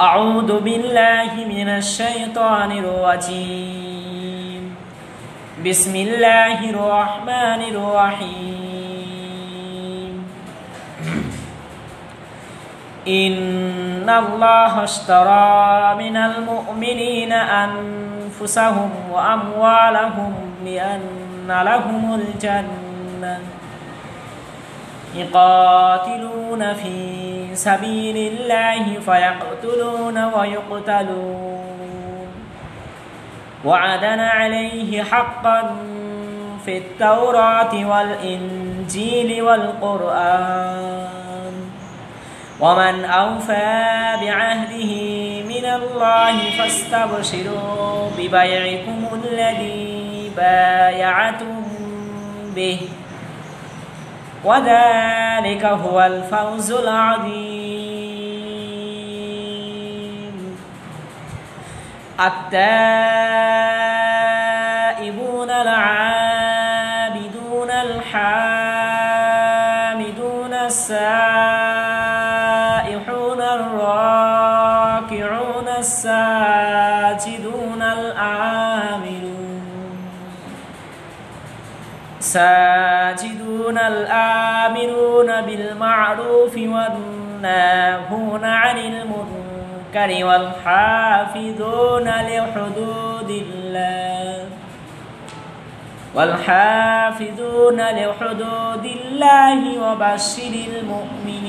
أعوذ بالله من الشيطان الرجيم. بسم الله الرحمن الرحيم. إن الله اشترى من المؤمنين أنفسهم وأموالهم بأن لهم الجنة. يقاتلون في سبيل الله فيقتلون ويقتلون. وعدنا عليه حقا في التوراة والإنجيل والقرآن. ومن أوفى بعهده من الله فاستبشروا ببيعكم الذي بايعتم به. وذلك هو الفوز العظيم. التائبون العابدون الحامدون السائحون الراكعون الساجدون الآمنون. ساجدون الآمرون بالمعروف والناهون عن المنكر والحافظون لحدود الله والحافظون لحدود الله وبشر المؤمنين